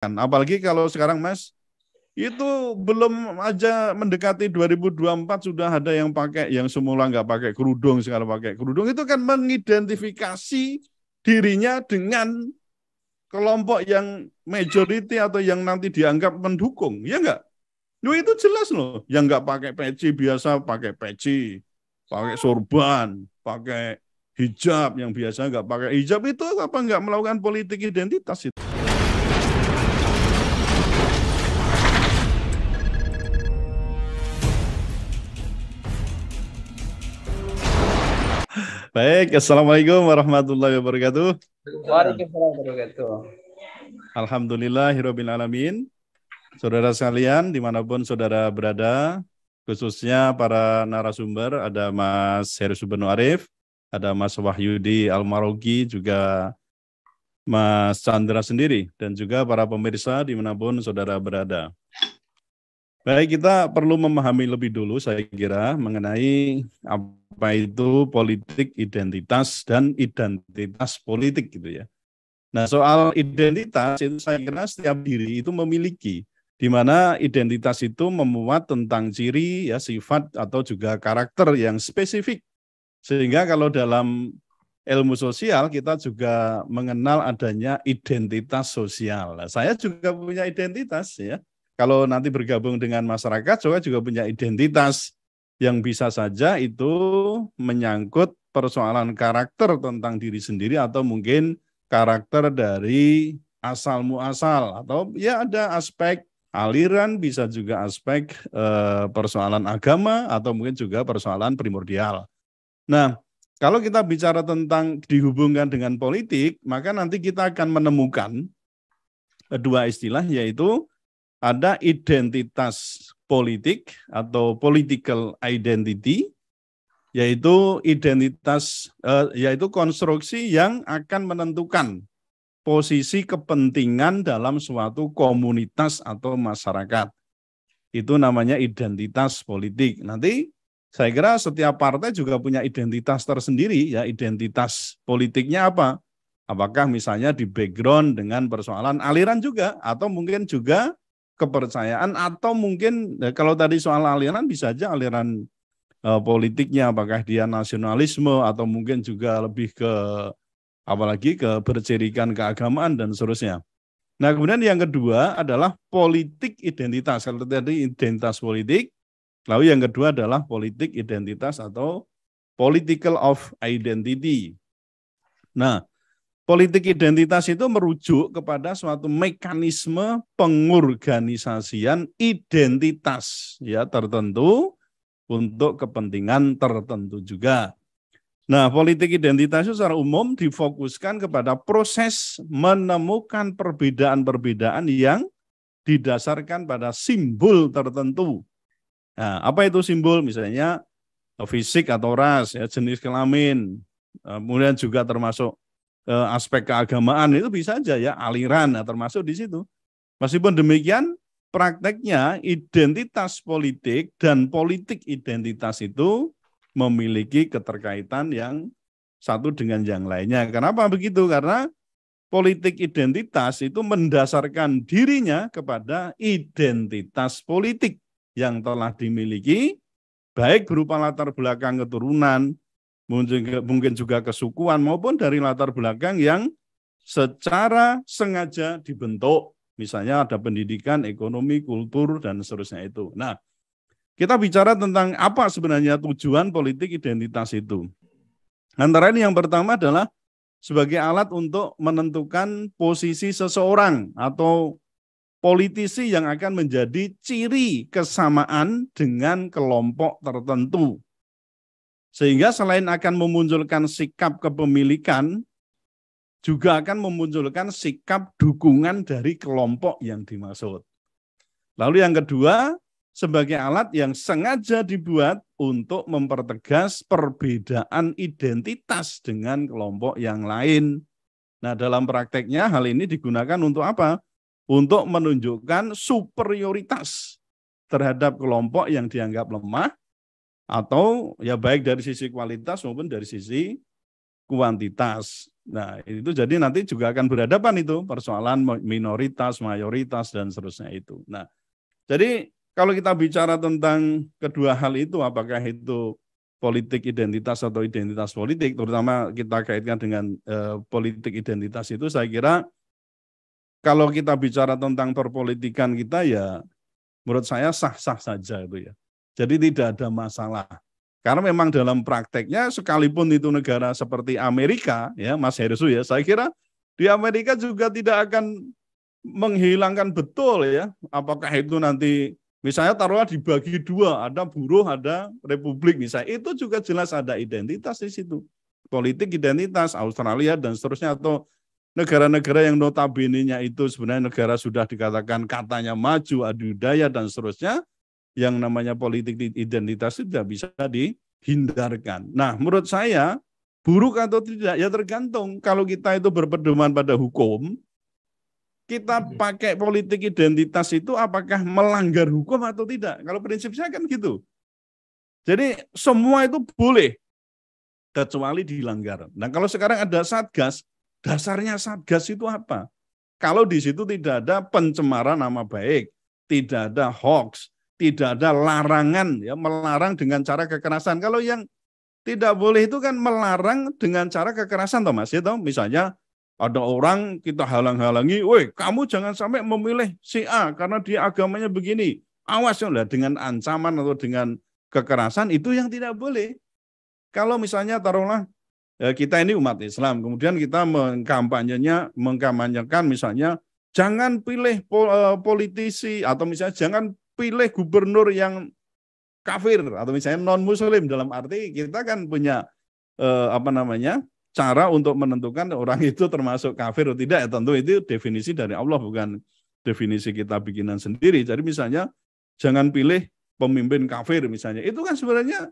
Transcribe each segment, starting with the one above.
Apalagi kalau sekarang Mas, itu belum aja mendekati 2024 sudah ada yang pakai yang semula nggak pakai kerudung sekarang pakai kerudung. Itu kan mengidentifikasi dirinya dengan kelompok yang majority atau yang nanti dianggap mendukung. Ya enggak Loh itu jelas loh. Yang nggak pakai peci biasa pakai peci pakai sorban pakai hijab. Yang biasa nggak pakai hijab itu apa nggak melakukan politik identitas itu Baik, Assalamualaikum warahmatullahi wabarakatuh. Waalaikumsalam warahmatullahi wabarakatuh. Alhamdulillah, alamin. Saudara sekalian, di mana pun saudara berada, khususnya para narasumber, ada Mas Heru Subenu Arif, ada Mas Wahyudi Almarogi, juga Mas Chandra sendiri, dan juga para pemirsa di mana pun saudara berada. Baik, kita perlu memahami lebih dulu, saya kira, mengenai apa itu politik identitas dan identitas politik gitu ya. Nah soal identitas itu saya kira setiap diri itu memiliki di mana identitas itu memuat tentang ciri ya sifat atau juga karakter yang spesifik sehingga kalau dalam ilmu sosial kita juga mengenal adanya identitas sosial. Nah, saya juga punya identitas ya. Kalau nanti bergabung dengan masyarakat juga juga punya identitas yang bisa saja itu menyangkut persoalan karakter tentang diri sendiri atau mungkin karakter dari asal muasal atau ya ada aspek aliran bisa juga aspek eh, persoalan agama atau mungkin juga persoalan primordial. Nah, kalau kita bicara tentang dihubungkan dengan politik, maka nanti kita akan menemukan dua istilah yaitu ada identitas politik atau political identity yaitu identitas eh, yaitu konstruksi yang akan menentukan posisi kepentingan dalam suatu komunitas atau masyarakat. Itu namanya identitas politik. Nanti saya kira setiap partai juga punya identitas tersendiri ya identitas politiknya apa? Apakah misalnya di background dengan persoalan aliran juga atau mungkin juga kepercayaan atau mungkin ya kalau tadi soal aliran bisa saja aliran uh, politiknya apakah dia nasionalisme atau mungkin juga lebih ke apalagi ke bercirikan keagamaan dan seterusnya. Nah, kemudian yang kedua adalah politik identitas. Kalau tadi identitas politik, lalu yang kedua adalah politik identitas atau political of identity. Nah, Politik identitas itu merujuk kepada suatu mekanisme pengorganisasian identitas ya tertentu untuk kepentingan tertentu juga. Nah, politik identitas itu secara umum difokuskan kepada proses menemukan perbedaan-perbedaan yang didasarkan pada simbol tertentu. Nah, apa itu simbol? Misalnya fisik atau ras, ya, jenis kelamin, kemudian juga termasuk eh, aspek keagamaan itu bisa saja ya aliran nah, termasuk di situ. Meskipun demikian prakteknya identitas politik dan politik identitas itu memiliki keterkaitan yang satu dengan yang lainnya. Kenapa begitu? Karena politik identitas itu mendasarkan dirinya kepada identitas politik yang telah dimiliki baik berupa latar belakang keturunan, mungkin juga kesukuan maupun dari latar belakang yang secara sengaja dibentuk. Misalnya ada pendidikan, ekonomi, kultur, dan seterusnya itu. Nah, kita bicara tentang apa sebenarnya tujuan politik identitas itu. Antara ini yang pertama adalah sebagai alat untuk menentukan posisi seseorang atau politisi yang akan menjadi ciri kesamaan dengan kelompok tertentu. Sehingga selain akan memunculkan sikap kepemilikan, juga akan memunculkan sikap dukungan dari kelompok yang dimaksud. Lalu yang kedua, sebagai alat yang sengaja dibuat untuk mempertegas perbedaan identitas dengan kelompok yang lain. Nah, dalam prakteknya hal ini digunakan untuk apa? Untuk menunjukkan superioritas terhadap kelompok yang dianggap lemah atau ya baik dari sisi kualitas maupun dari sisi kuantitas. Nah, itu jadi nanti juga akan berhadapan itu persoalan minoritas, mayoritas dan seterusnya itu. Nah, jadi kalau kita bicara tentang kedua hal itu apakah itu politik identitas atau identitas politik, terutama kita kaitkan dengan eh, politik identitas itu saya kira kalau kita bicara tentang perpolitikan kita ya menurut saya sah-sah saja itu ya. Jadi tidak ada masalah. Karena memang dalam prakteknya sekalipun itu negara seperti Amerika, ya Mas Herusu ya, saya kira di Amerika juga tidak akan menghilangkan betul ya, apakah itu nanti misalnya taruhlah dibagi dua, ada buruh, ada republik misalnya, itu juga jelas ada identitas di situ. Politik identitas Australia dan seterusnya atau negara-negara yang notabene-nya itu sebenarnya negara sudah dikatakan katanya maju, adudaya dan seterusnya, yang namanya politik identitas itu tidak bisa dihindarkan. Nah, menurut saya buruk atau tidak ya tergantung. Kalau kita itu berpedoman pada hukum, kita pakai politik identitas itu apakah melanggar hukum atau tidak? Kalau prinsip saya kan gitu. Jadi semua itu boleh kecuali dilanggar. Nah, kalau sekarang ada satgas, dasarnya satgas itu apa? Kalau di situ tidak ada pencemaran nama baik, tidak ada hoax, tidak ada larangan ya melarang dengan cara kekerasan. Kalau yang tidak boleh itu kan melarang dengan cara kekerasan Thomas ya toh misalnya ada orang kita halang-halangi, woi kamu jangan sampai memilih si A karena dia agamanya begini. Awas ya dengan ancaman atau dengan kekerasan itu yang tidak boleh. Kalau misalnya taruhlah ya kita ini umat Islam, kemudian kita mengkampanyenya, mengkampanyekan misalnya jangan pilih eh, politisi atau misalnya jangan pilih gubernur yang kafir atau misalnya non muslim dalam arti kita kan punya eh, apa namanya cara untuk menentukan orang itu termasuk kafir atau tidak. Ya tentu itu definisi dari Allah bukan definisi kita bikinan sendiri. Jadi misalnya jangan pilih pemimpin kafir misalnya. Itu kan sebenarnya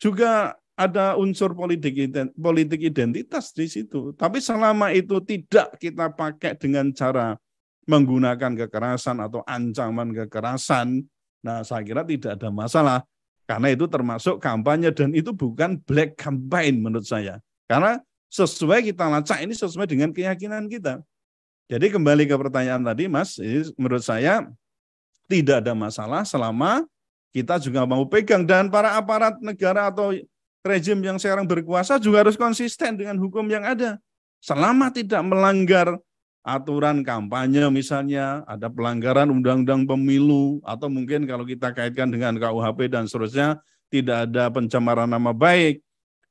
juga ada unsur politik politik identitas di situ. Tapi selama itu tidak kita pakai dengan cara menggunakan kekerasan atau ancaman kekerasan, nah saya kira tidak ada masalah. Karena itu termasuk kampanye dan itu bukan black campaign menurut saya. Karena sesuai kita lacak ini sesuai dengan keyakinan kita. Jadi kembali ke pertanyaan tadi Mas, ini menurut saya tidak ada masalah selama kita juga mau pegang dan para aparat negara atau rejim yang sekarang berkuasa juga harus konsisten dengan hukum yang ada. Selama tidak melanggar aturan kampanye misalnya, ada pelanggaran undang-undang pemilu, atau mungkin kalau kita kaitkan dengan KUHP dan seterusnya, tidak ada pencemaran nama baik,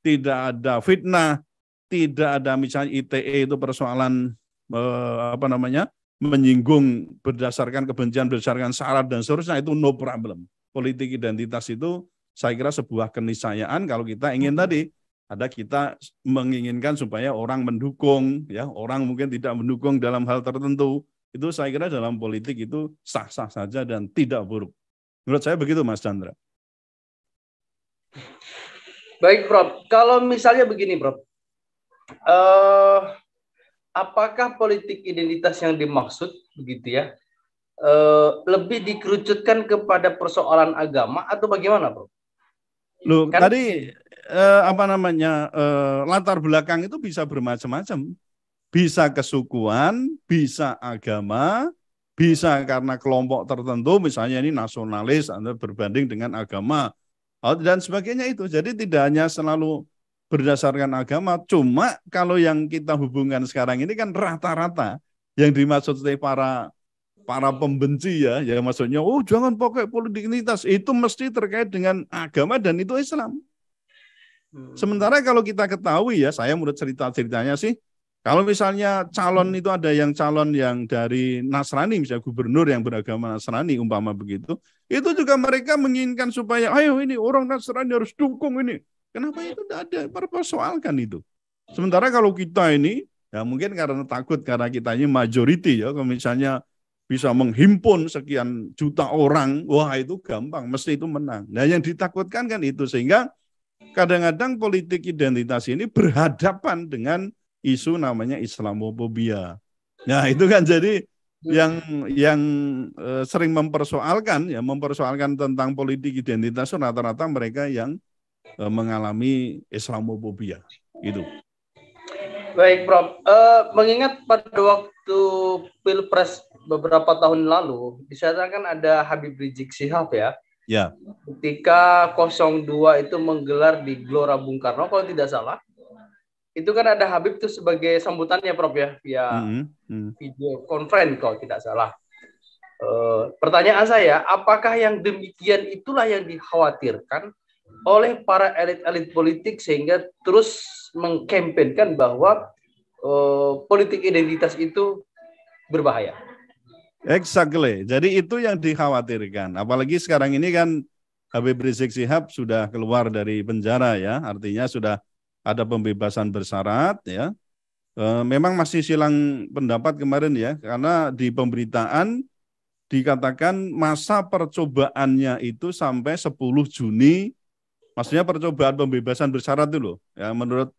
tidak ada fitnah, tidak ada misalnya ITE itu persoalan eh, apa namanya menyinggung berdasarkan kebencian berdasarkan syarat dan seterusnya itu no problem. Politik identitas itu saya kira sebuah keniscayaan kalau kita ingin tadi ada kita menginginkan supaya orang mendukung ya. Orang mungkin tidak mendukung dalam hal tertentu. Itu saya kira dalam politik itu sah-sah saja dan tidak buruk. Menurut saya begitu Mas Chandra. Baik Prof. Kalau misalnya begini Prof. Uh, apakah politik identitas yang dimaksud begitu ya uh, lebih dikerucutkan kepada persoalan agama atau bagaimana Prof Loh, kan, tadi eh, apa namanya eh, latar belakang itu bisa bermacam-macam. Bisa kesukuan, bisa agama, bisa karena kelompok tertentu, misalnya ini nasionalis atau berbanding dengan agama oh, dan sebagainya itu. Jadi tidak hanya selalu berdasarkan agama, cuma kalau yang kita hubungkan sekarang ini kan rata-rata yang dimaksud oleh para para pembenci ya, ya maksudnya, oh jangan pakai politik identitas, itu mesti terkait dengan agama dan itu Islam. Hmm. Sementara kalau kita ketahui ya, saya menurut cerita-ceritanya sih, kalau misalnya calon itu ada yang calon yang dari Nasrani, misalnya gubernur yang beragama Nasrani, umpama begitu, itu juga mereka menginginkan supaya, ayo ini orang Nasrani harus dukung ini. Kenapa itu tidak ada persoalkan itu. Sementara kalau kita ini, ya mungkin karena takut karena kita ini majority ya, kalau misalnya bisa menghimpun sekian juta orang, wah itu gampang, mesti itu menang. Nah yang ditakutkan kan itu, sehingga kadang-kadang politik identitas ini berhadapan dengan isu namanya Islamophobia. Nah, itu kan jadi yang yang e, sering mempersoalkan ya mempersoalkan tentang politik identitas rata-rata mereka yang e, mengalami Islamophobia itu. Baik, Prof. Uh, mengingat pada waktu Pilpres beberapa tahun lalu, di sana kan ada Habib Rizik Sihab ya. Ya. Ketika 02 itu menggelar di Gelora Bung Karno, kalau tidak salah, itu kan ada Habib itu sebagai sambutannya, Prof ya, via mm -hmm. video conference kalau tidak salah. Uh, pertanyaan saya, apakah yang demikian itulah yang dikhawatirkan oleh para elit-elit politik sehingga terus mengkampanyekan bahwa uh, politik identitas itu berbahaya. Exactly. Jadi itu yang dikhawatirkan. Apalagi sekarang ini kan Habib Rizik Sihab sudah keluar dari penjara ya, artinya sudah ada pembebasan bersyarat ya. E, memang masih silang pendapat kemarin ya, karena di pemberitaan dikatakan masa percobaannya itu sampai 10 Juni maksudnya percobaan pembebasan bersyarat loh. Ya menurut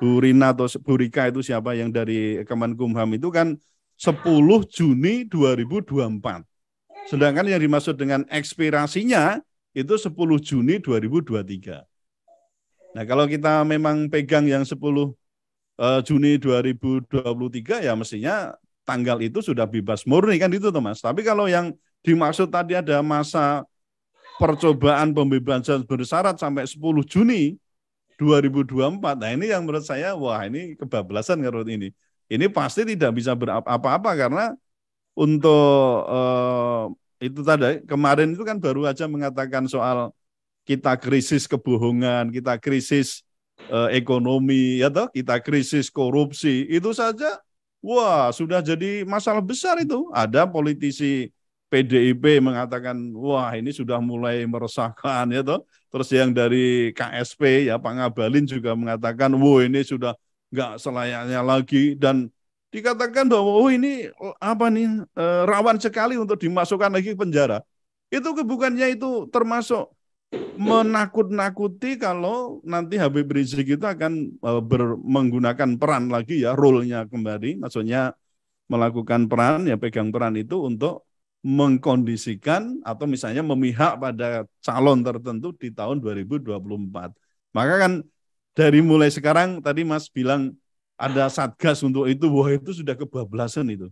Bu Rina atau Bu Rika itu siapa yang dari Kemenkumham itu kan 10 Juni 2024. Sedangkan yang dimaksud dengan ekspirasinya itu 10 Juni 2023. Nah, kalau kita memang pegang yang 10 uh, Juni 2023 ya mestinya tanggal itu sudah bebas murni kan itu Mas. Tapi kalau yang dimaksud tadi ada masa percobaan pembebasan bersyarat sampai 10 Juni 2024. Nah ini yang menurut saya, wah ini kebablasan menurut ini. Ini pasti tidak bisa berapa-apa karena untuk eh, itu tadi kemarin itu kan baru aja mengatakan soal kita krisis kebohongan, kita krisis eh, ekonomi, ya toh, kita krisis korupsi. Itu saja, wah sudah jadi masalah besar itu. Ada politisi PDIP mengatakan wah ini sudah mulai meresahkan ya toh. Terus yang dari KSP ya Pak Ngabalin juga mengatakan wah ini sudah nggak selayaknya lagi dan dikatakan bahwa oh ini apa nih eh, rawan sekali untuk dimasukkan lagi ke penjara. Itu kebukannya itu termasuk menakut-nakuti kalau nanti Habib Rizik itu akan eh, ber, menggunakan peran lagi ya role-nya kembali maksudnya melakukan peran ya pegang peran itu untuk mengkondisikan atau misalnya memihak pada calon tertentu di tahun 2024. Maka kan dari mulai sekarang tadi Mas bilang ada satgas untuk itu, wah itu sudah kebablasan itu.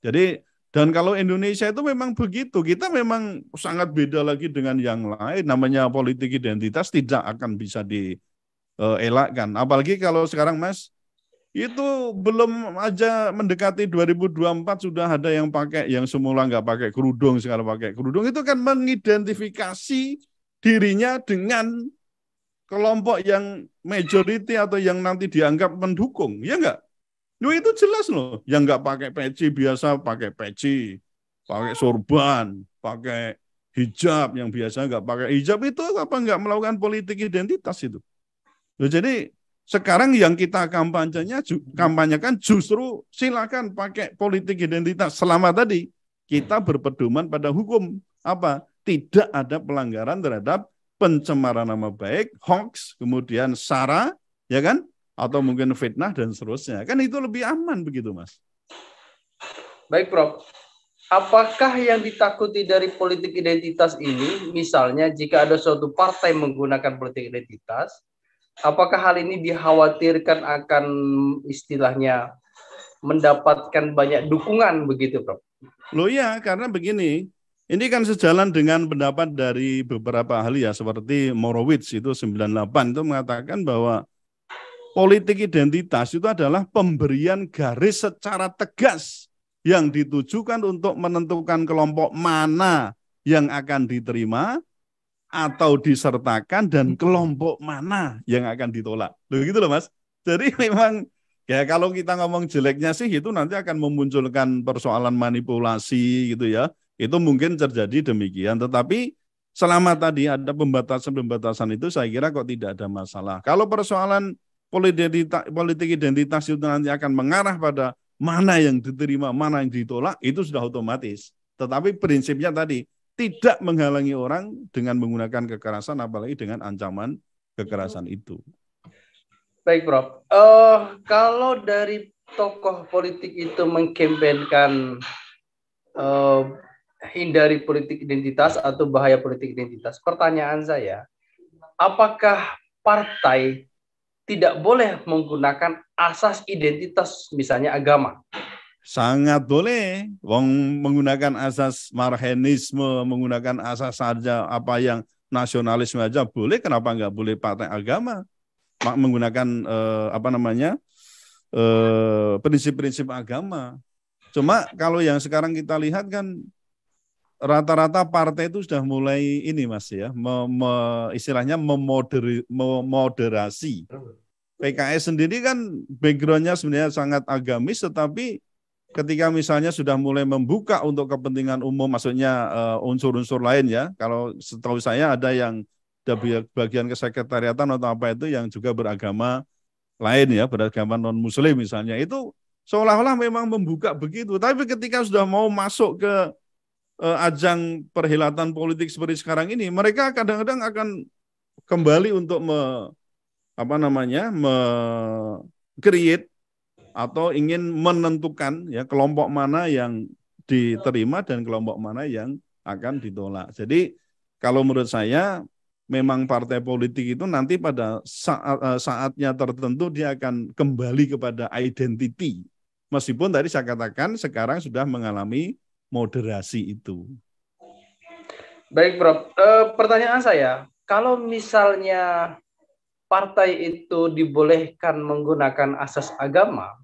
Jadi dan kalau Indonesia itu memang begitu, kita memang sangat beda lagi dengan yang lain. Namanya politik identitas tidak akan bisa dielakkan. Apalagi kalau sekarang Mas itu belum aja mendekati 2024 sudah ada yang pakai yang semula nggak pakai kerudung sekarang pakai kerudung itu kan mengidentifikasi dirinya dengan kelompok yang majority atau yang nanti dianggap mendukung ya enggak? Loh itu jelas loh. Yang nggak pakai peci biasa pakai peci pakai sorban pakai hijab. Yang biasa nggak pakai hijab itu apa nggak melakukan politik identitas itu? Loh, jadi sekarang yang kita kampanyenya kampanyekan justru silakan pakai politik identitas. Selama tadi kita berpedoman pada hukum. Apa? Tidak ada pelanggaran terhadap pencemaran nama baik, hoax, kemudian sara, ya kan? Atau mungkin fitnah dan seterusnya. Kan itu lebih aman begitu, Mas. Baik, Prof. Apakah yang ditakuti dari politik identitas ini, misalnya jika ada suatu partai menggunakan politik identitas, apakah hal ini dikhawatirkan akan istilahnya mendapatkan banyak dukungan begitu, Prof? Loh ya, karena begini, ini kan sejalan dengan pendapat dari beberapa ahli ya, seperti Morowitz itu 98 itu mengatakan bahwa politik identitas itu adalah pemberian garis secara tegas yang ditujukan untuk menentukan kelompok mana yang akan diterima atau disertakan dan kelompok mana yang akan ditolak. Loh gitu loh Mas. Jadi memang ya kalau kita ngomong jeleknya sih itu nanti akan memunculkan persoalan manipulasi gitu ya. Itu mungkin terjadi demikian tetapi selama tadi ada pembatasan-pembatasan itu saya kira kok tidak ada masalah. Kalau persoalan politik identitas itu nanti akan mengarah pada mana yang diterima, mana yang ditolak, itu sudah otomatis. Tetapi prinsipnya tadi, tidak menghalangi orang dengan menggunakan kekerasan apalagi dengan ancaman kekerasan itu. Baik, Prof. Uh, kalau dari tokoh politik itu mengkampanyekan uh, hindari politik identitas atau bahaya politik identitas, pertanyaan saya, apakah partai tidak boleh menggunakan asas identitas misalnya agama. Sangat boleh. Wong menggunakan asas marhenisme, menggunakan asas saja apa yang nasionalisme aja boleh. Kenapa nggak boleh partai agama menggunakan eh, apa namanya eh, prinsip-prinsip eh, agama? Cuma kalau yang sekarang kita lihat kan rata-rata partai itu sudah mulai ini mas ya, me, me, istilahnya memoderi, memoderasi. PKS sendiri kan backgroundnya sebenarnya sangat agamis, tetapi ketika misalnya sudah mulai membuka untuk kepentingan umum, maksudnya uh, unsur-unsur lain ya. Kalau setahu saya ada yang bagian kesekretariatan atau apa itu yang juga beragama lain ya, beragama non Muslim misalnya itu seolah-olah memang membuka begitu. Tapi ketika sudah mau masuk ke ajang perhelatan politik seperti sekarang ini, mereka kadang-kadang akan kembali untuk me, apa namanya, me create atau ingin menentukan ya kelompok mana yang diterima dan kelompok mana yang akan ditolak. Jadi kalau menurut saya memang partai politik itu nanti pada saat, eh, saatnya tertentu dia akan kembali kepada identity. Meskipun tadi saya katakan sekarang sudah mengalami moderasi itu. Baik, Prof. E, pertanyaan saya, kalau misalnya partai itu dibolehkan menggunakan asas agama,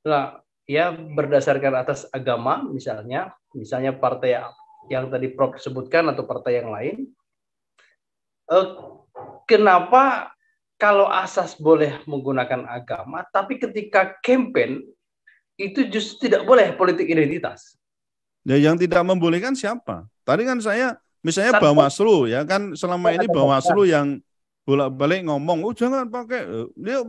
Nah, ya berdasarkan atas agama misalnya, misalnya partai yang tadi Prof sebutkan atau partai yang lain, eh, kenapa kalau asas boleh menggunakan agama, tapi ketika campaign itu justru tidak boleh politik identitas? Ya, yang tidak membolehkan siapa? Tadi kan saya misalnya Bawaslu ya kan selama ini Bawaslu yang bolak-balik ngomong, oh jangan pakai dia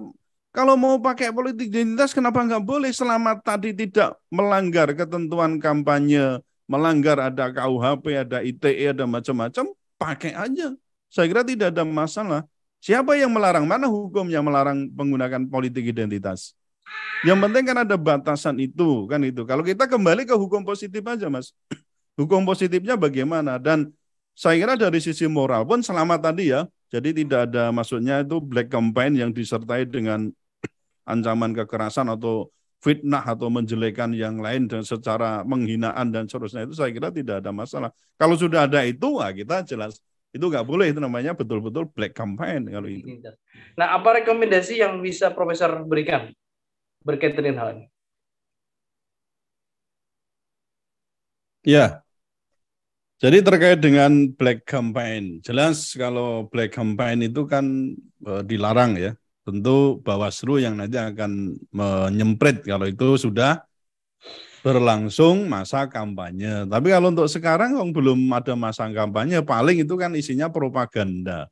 kalau mau pakai politik identitas, kenapa nggak boleh selama tadi tidak melanggar ketentuan kampanye, melanggar ada KUHP, ada ITE, ada macam-macam, pakai aja. Saya kira tidak ada masalah. Siapa yang melarang? Mana hukum yang melarang menggunakan politik identitas? Yang penting kan ada batasan itu, kan itu. Kalau kita kembali ke hukum positif aja, Mas. Hukum positifnya bagaimana? Dan saya kira dari sisi moral pun selama tadi ya, jadi tidak ada maksudnya itu black campaign yang disertai dengan ancaman kekerasan atau fitnah atau menjelekan yang lain dan secara menghinaan dan seterusnya itu saya kira tidak ada masalah. Kalau sudah ada itu, wah kita jelas itu nggak boleh itu namanya betul-betul black campaign kalau itu. Nah, apa rekomendasi yang bisa Profesor berikan berkaitan dengan hal ini? Ya, jadi terkait dengan black campaign, jelas kalau black campaign itu kan e, dilarang ya tentu Bawaslu yang nanti akan menyemprit kalau itu sudah berlangsung masa kampanye. Tapi kalau untuk sekarang belum ada masa kampanye, paling itu kan isinya propaganda.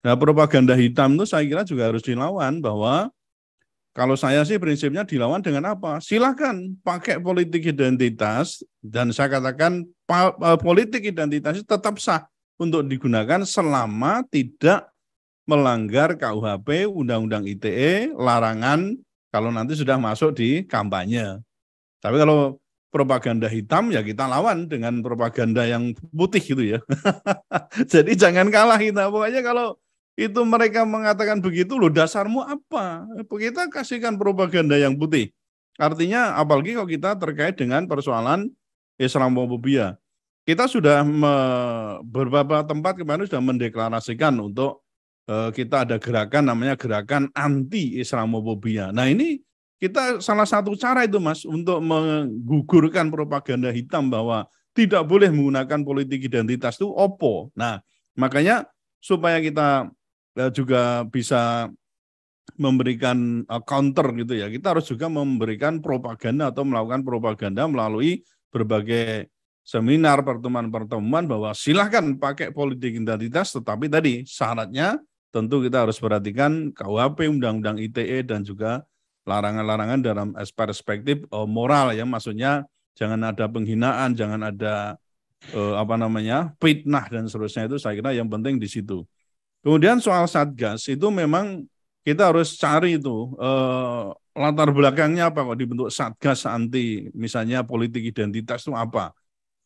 Nah, propaganda hitam itu saya kira juga harus dilawan bahwa kalau saya sih prinsipnya dilawan dengan apa? Silakan pakai politik identitas dan saya katakan politik identitas tetap sah untuk digunakan selama tidak melanggar KUHP, Undang-Undang ITE, larangan kalau nanti sudah masuk di kampanye. Tapi kalau propaganda hitam ya kita lawan dengan propaganda yang putih gitu ya. Jadi jangan kalah kita. Pokoknya kalau itu mereka mengatakan begitu loh dasarmu apa? Kita kasihkan propaganda yang putih. Artinya apalagi kalau kita terkait dengan persoalan Islamophobia. Kita sudah beberapa tempat kemarin sudah mendeklarasikan untuk Eh, kita ada gerakan namanya gerakan anti Islamophobia. Nah ini kita salah satu cara itu mas untuk menggugurkan propaganda hitam bahwa tidak boleh menggunakan politik identitas itu opo. Nah makanya supaya kita juga bisa memberikan eh, counter gitu ya, kita harus juga memberikan propaganda atau melakukan propaganda melalui berbagai seminar, pertemuan-pertemuan bahwa silahkan pakai politik identitas, tetapi tadi syaratnya tentu kita harus perhatikan KUHP, Undang-Undang ITE dan juga larangan-larangan dalam perspektif uh, moral ya. Maksudnya jangan ada penghinaan, jangan ada apa namanya fitnah dan seterusnya itu. Saya kira yang penting di situ. Kemudian soal satgas itu memang kita harus cari itu uh, latar belakangnya apa kok dibentuk satgas anti misalnya politik identitas itu apa.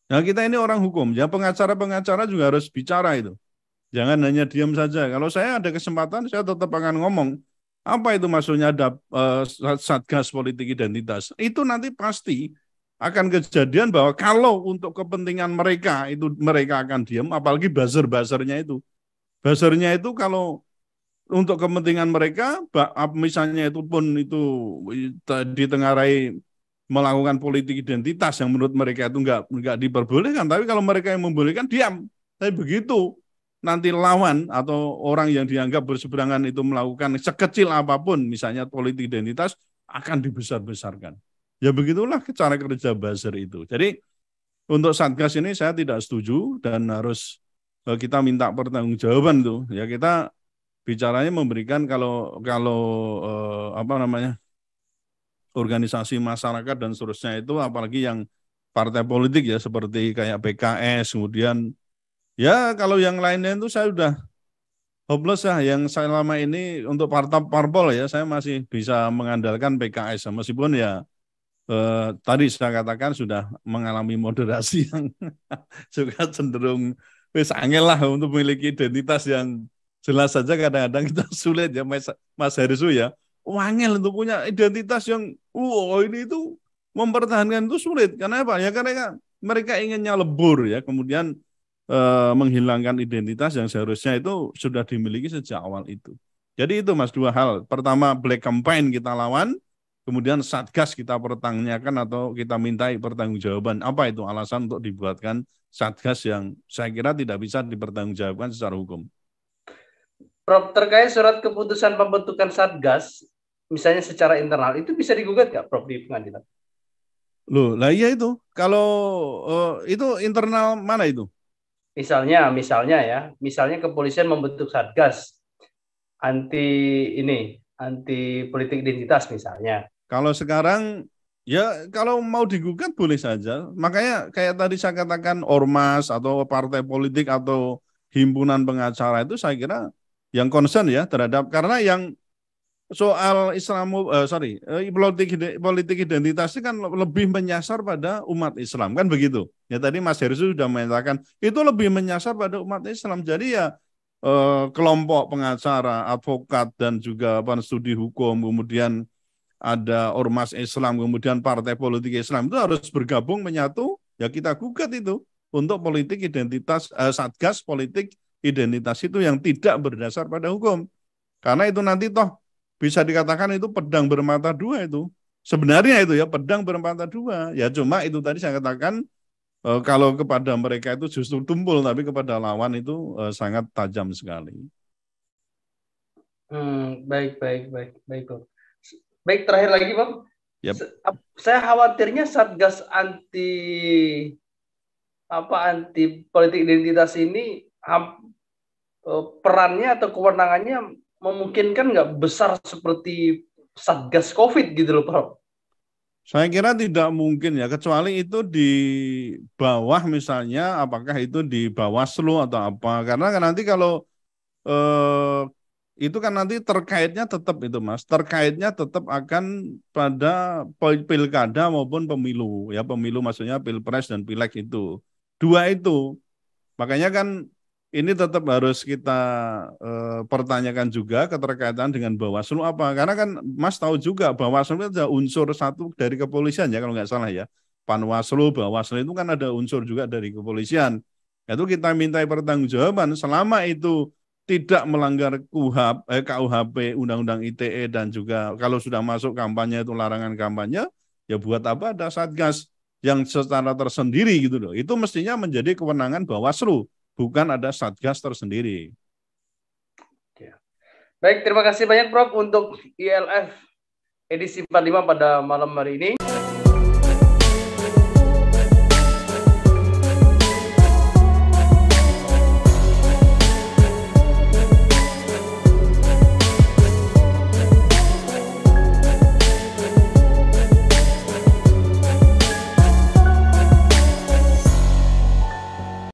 Nah kita ini orang hukum ya pengacara-pengacara juga harus bicara itu Jangan hanya diam saja. Kalau saya ada kesempatan, saya tetap akan ngomong. Apa itu maksudnya ada uh, satgas politik identitas? Itu nanti pasti akan kejadian bahwa kalau untuk kepentingan mereka itu mereka akan diam, apalagi buzzer-buzzernya itu. Buzzernya itu kalau untuk kepentingan mereka, misalnya itu pun itu ditengarai melakukan politik identitas yang menurut mereka itu enggak enggak diperbolehkan, tapi kalau mereka yang membolehkan diam. Tapi begitu nanti lawan atau orang yang dianggap berseberangan itu melakukan sekecil apa pun, misalnya politik identitas, akan dibesar-besarkan. Ya begitulah cara kerja buzzer itu. Jadi untuk Satgas ini saya tidak setuju dan harus kita minta pertanggungjawaban tuh. Ya kita bicaranya memberikan kalau kalau eh, apa namanya organisasi masyarakat dan seterusnya itu apalagi yang partai politik ya seperti kayak PKS kemudian ya kalau yang lainnya itu saya sudah hopeless ya yang saya lama ini untuk partai parpol ya saya masih bisa mengandalkan PKS meskipun ya eh, tadi saya katakan sudah mengalami moderasi yang juga cenderung wis angel lah untuk memiliki identitas yang jelas saja kadang-kadang kita sulit ya Mas, Mas Herisu ya. Wangel untuk punya identitas yang wow ini itu mempertahankan itu sulit. Karena apa? Ya karena mereka inginnya lebur ya. Kemudian eh, menghilangkan identitas yang seharusnya itu sudah dimiliki sejak awal itu. Jadi itu mas dua hal. Pertama black campaign kita lawan kemudian satgas kita pertanyakan atau kita mintai pertanggungjawaban apa itu alasan untuk dibuatkan satgas yang saya kira tidak bisa dipertanggungjawabkan secara hukum. Prof, terkait surat keputusan pembentukan satgas, misalnya secara internal, itu bisa digugat nggak, Prof, di pengadilan? Loh, lah iya itu. Kalau uh, itu internal mana itu? Misalnya, misalnya ya, misalnya kepolisian membentuk satgas anti ini, anti politik identitas misalnya. Kalau sekarang ya kalau mau digugat boleh saja. Makanya kayak tadi saya katakan ormas atau partai politik atau himpunan pengacara itu saya kira yang concern ya terhadap karena yang soal Islam uh, sorry uh, politik politik identitas itu kan lebih menyasar pada umat Islam. Kan begitu? Ya tadi Mas Heru sudah menyatakan itu lebih menyasar pada umat Islam. Jadi ya uh, kelompok pengacara advokat dan juga studi hukum kemudian ada ormas Islam, kemudian partai politik Islam itu harus bergabung menyatu, ya kita gugat itu untuk politik identitas eh, satgas politik identitas itu yang tidak berdasar pada hukum. Karena itu nanti toh bisa dikatakan itu pedang bermata dua itu. Sebenarnya itu ya pedang bermata dua. Ya cuma itu tadi saya katakan eh, kalau kepada mereka itu justru tumpul, tapi kepada lawan itu eh, sangat tajam sekali. Hmm, baik, baik, baik, baik, Baik, terakhir lagi, Bang. Yep. Saya khawatirnya Satgas anti apa anti politik identitas ini e, perannya atau kewenangannya memungkinkan nggak besar seperti Satgas COVID gitu loh, Pak. Saya kira tidak mungkin ya, kecuali itu di bawah misalnya, apakah itu di bawah Bawaslu atau apa. Karena nanti kalau eh, itu kan nanti terkaitnya tetap itu mas. Terkaitnya tetap akan pada pilkada maupun pemilu. Ya pemilu maksudnya pilpres dan pileg itu. Dua itu. Makanya kan ini tetap harus kita eh, pertanyakan juga keterkaitan dengan Bawaslu apa. Karena kan Mas tahu juga Bawaslu itu ada unsur satu dari kepolisian ya kalau nggak salah ya. Panwaslu Bawaslu itu kan ada unsur juga dari kepolisian. Itu kita mintai pertanggungjawaban. Selama itu tidak melanggar KUHP, eh, KUHP, Undang-Undang ITE dan juga kalau sudah masuk kampanye itu larangan kampanye, ya buat apa ada satgas yang secara tersendiri gitu loh. Itu mestinya menjadi kewenangan Bawaslu, bukan ada satgas tersendiri. Baik, terima kasih banyak Prof untuk ILF edisi 45 pada malam hari ini.